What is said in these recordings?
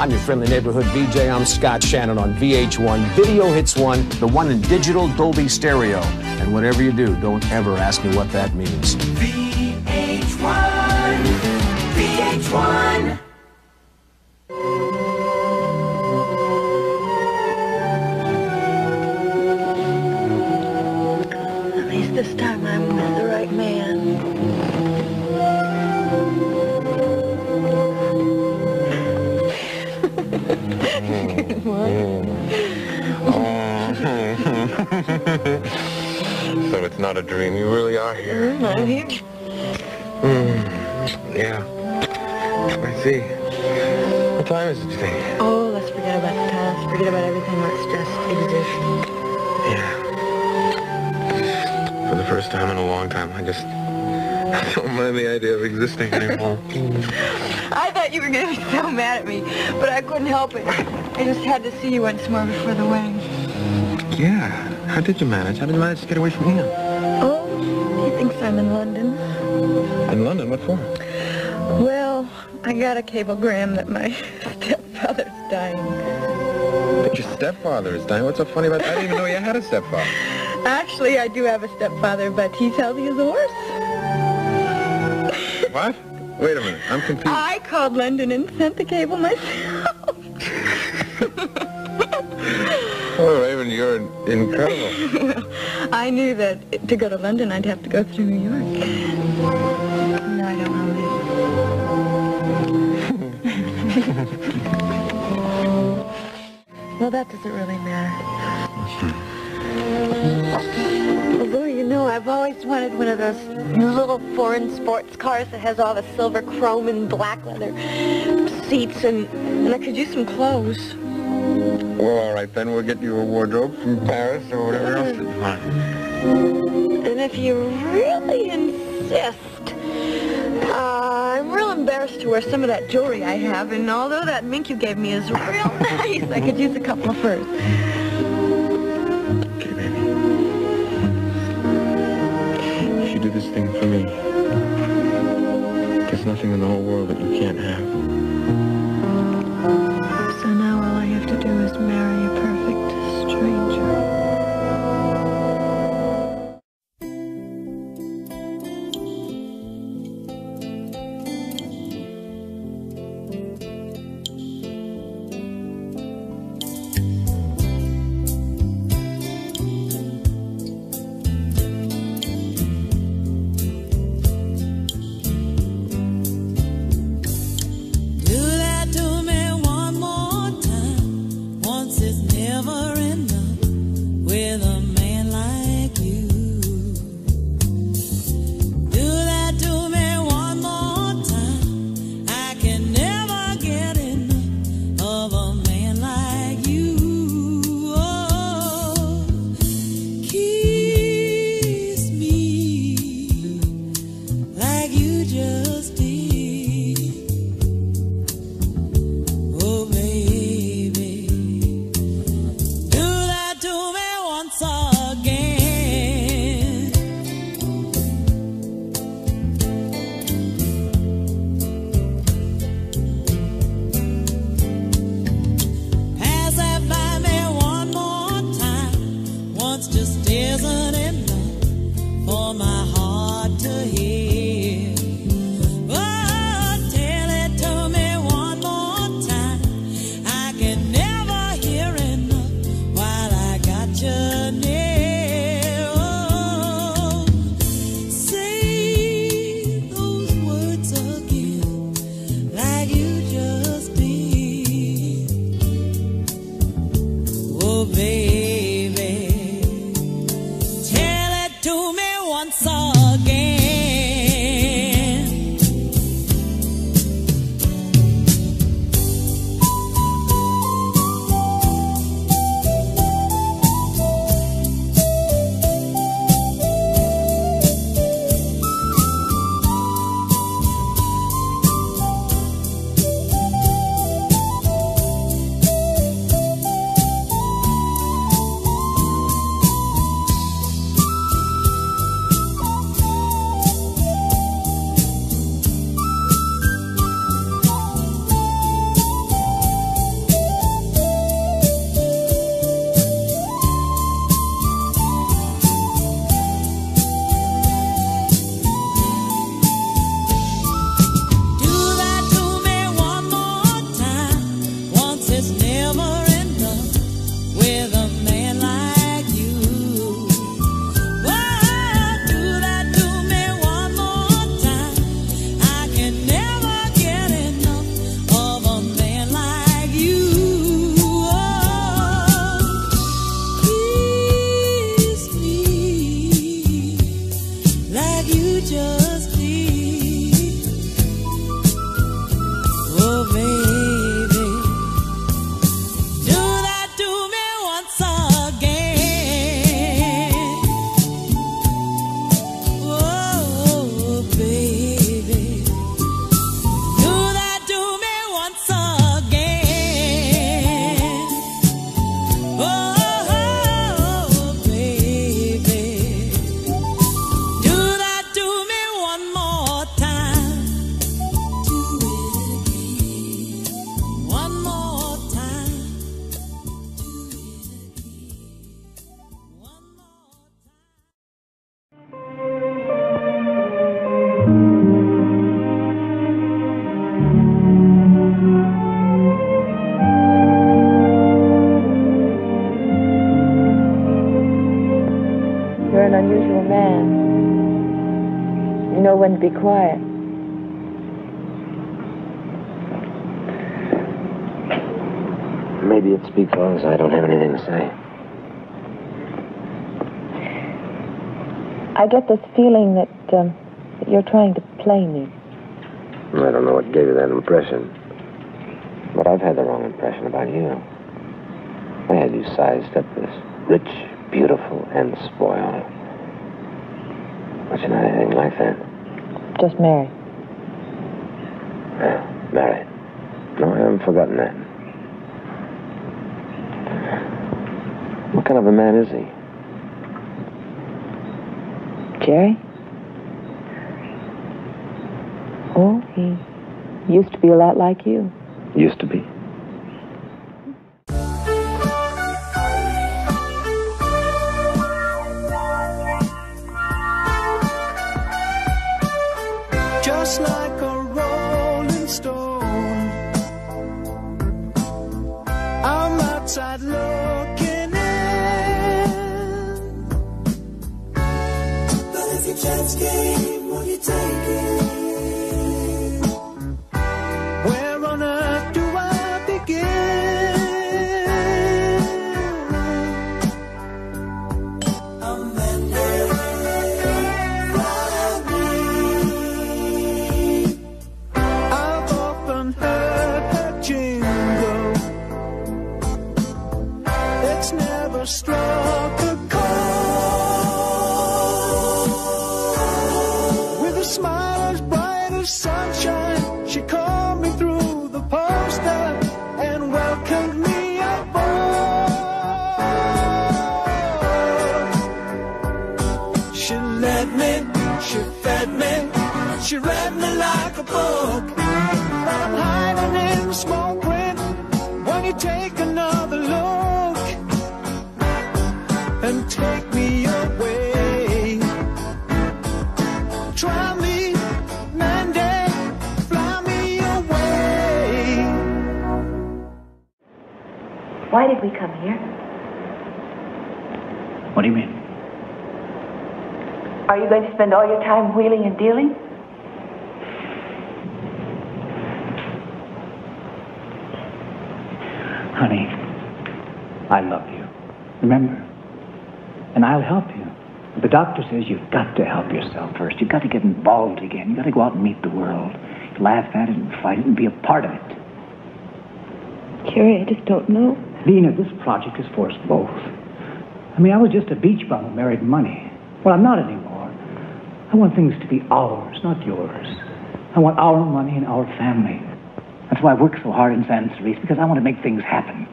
I'm your friendly neighborhood VJ. I'm Scott Shannon on VH1 Video Hits One, the one in digital Dolby Stereo. And whatever you do, don't ever ask me what that means. VH1, VH1. Are here. Mm, I'm here. Yeah. I see. What time is it today? Oh, let's forget about the past. Forget about everything. Let's just exist. Yeah. For the first time in a long time, I just I don't mind the idea of existing anymore. I thought you were going to be so mad at me, but I couldn't help it. I just had to see you once more before the wedding. yeah. How did you manage? How did you manage to get away from him? I'm in London. In London? What for? Well, I got a cablegram that my stepfather's dying. But your stepfather is dying. What's so funny about that? I didn't even know you had a stepfather. Actually, I do have a stepfather, but he's healthy as a horse. What? Wait a minute. I'm confused. I called London and sent the cable myself. Oh, Raven, you're incredible. I knew that to go to London, I'd have to go through New York. No, I don't know well, that doesn't really matter. Although, you know, I've always wanted one of those little foreign sports cars that has all the silver chrome and black leather seats, and, and I could use some clothes. Well, all right, then we'll get you a wardrobe from Paris or whatever else you want. And if you really insist, uh, I'm real embarrassed to wear some of that jewelry I have, and although that mink you gave me is real nice, I could use a couple of furs. just unusual man. You know when to be quiet. Maybe it's because I don't have anything to say. I get this feeling that, um, that you're trying to play me. I don't know what gave you that impression. But I've had the wrong impression about you. I had you sized up as rich, beautiful, and spoiled. You're not anything like that. Just married. Yeah, married. No, I haven't forgotten that. What kind of a man is he? Jerry? Oh, he used to be a lot like you. Used to be. Just like she read me like a book. I'm hiding in small print. Won't you take another look and take me away? Try me, Mandy, fly me away. Why did we come here? What do you mean? Are you going to spend all your time wheeling and dealing? I love you. Remember? And I'll help you. The doctor says you've got to help yourself first. You've got to get involved again. You've got to go out and meet the world. Laugh at it and fight it and be a part of it. Jerry, I just don't know. Lena, this project is for us both. I mean, I was just a beach bum who married money. Well, I'm not anymore. I want things to be ours, not yours. I want our money and our family. That's why I work so hard in San Cerise, because I want to make things happen.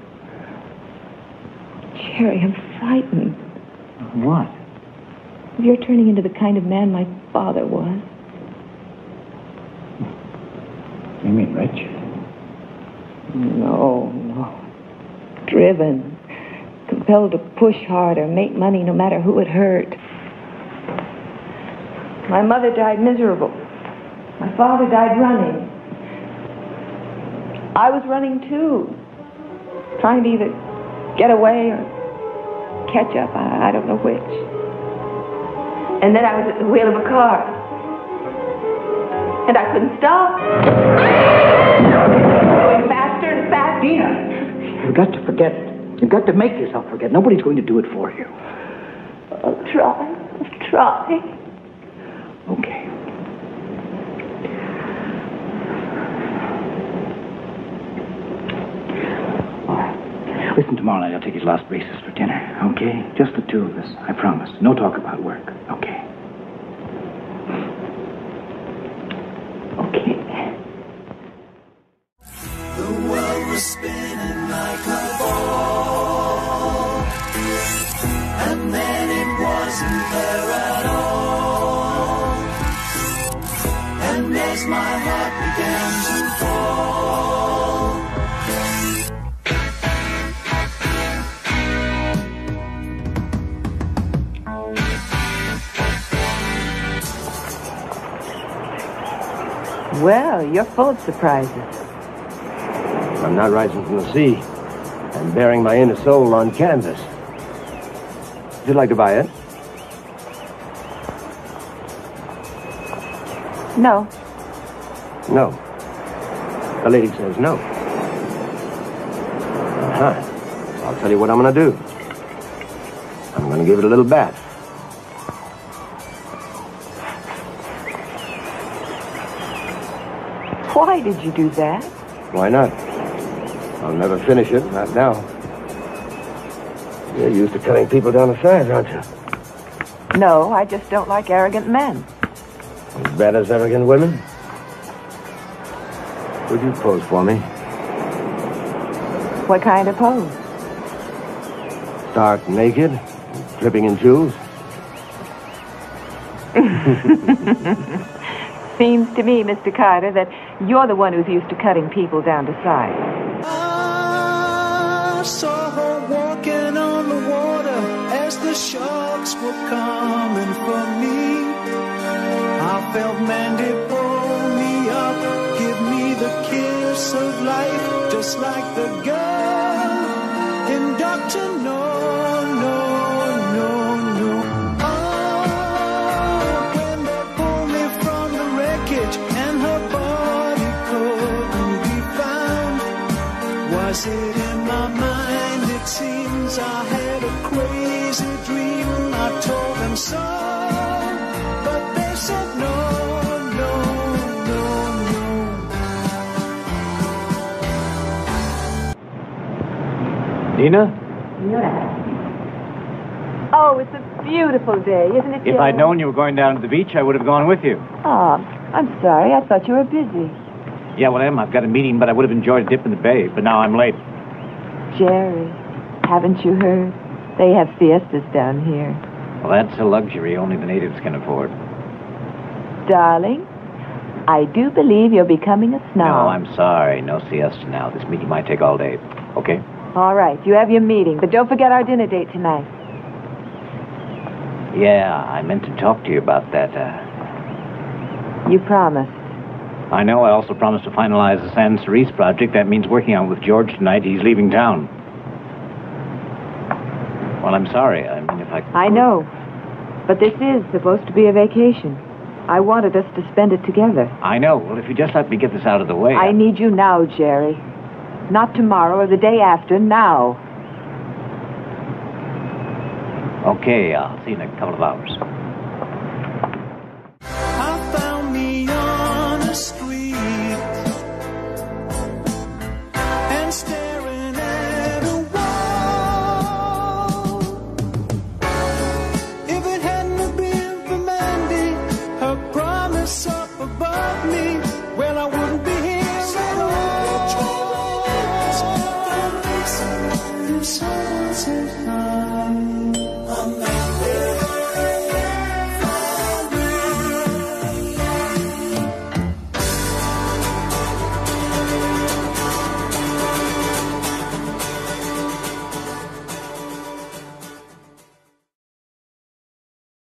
Jerry, I'm frightened. What? You're turning into the kind of man my father was. You mean rich? No, no. Driven. Compelled to push harder, make money no matter who it hurt. My mother died miserable. My father died running. I was running too. Trying to either get away or catch up. I, I don't know which. And then I was at the wheel of a car. And I couldn't stop. Going faster and faster. Dina, you've got to forget it. You've got to make yourself forget. Nobody's going to do it for you. I'll try. I'll try. Okay. All right. Listen, tomorrow night I'll take his last braces for dinner, okay? Just the two of us, I promise. No talk about work, okay? Okay. The world was spinning like a Well, you're full of surprises. I'm not rising from the sea. I'm bearing my inner soul on canvas. Would you like to buy it? No. No. The lady says no. Uh-huh. I'll tell you what I'm going to do. I'm going to give it a little bath. Why did you do that? Why not? I'll never finish it, not now. You're used to cutting people down to size, aren't you? No, I just don't like arrogant men. As bad as arrogant women? Would you pose for me? What kind of pose? Stark naked, dripping in jewels? Seems to me, Mr. Carter, that you're the one who's used to cutting people down to size. I saw her walking on the water as the sharks were coming for me. I felt Mandy pull me up, give me the kiss of life, just like the girl no. Nina, Oh, it's a beautiful day, isn't it, if Joe? I'd known you were going down to the beach, I would have gone with you. Oh, I'm sorry. I thought you were busy. Yeah, well, Em, I've got a meeting, but I would have enjoyed a dip in the bay, but now I'm late. Jerry, haven't you heard? They have fiestas down here. Well, that's a luxury only the natives can afford. Darling, I do believe you're becoming a snob. No, I'm sorry. No siesta now. This meeting might take all day. Okay? All right, you have your meeting, but don't forget our dinner date tonight. Yeah, I meant to talk to you about that. Uh, You promised. I know I also promised to finalize the San Cerise project. That means working on with George tonight. He's leaving town. Well, I'm sorry. I mean, if I... I know. But this is supposed to be a vacation. I wanted us to spend it together. I know. Well, if you just let me get this out of the way... I need you now, Jerry. Not tomorrow or the day after, now. Okay, I'll see you in a couple of hours.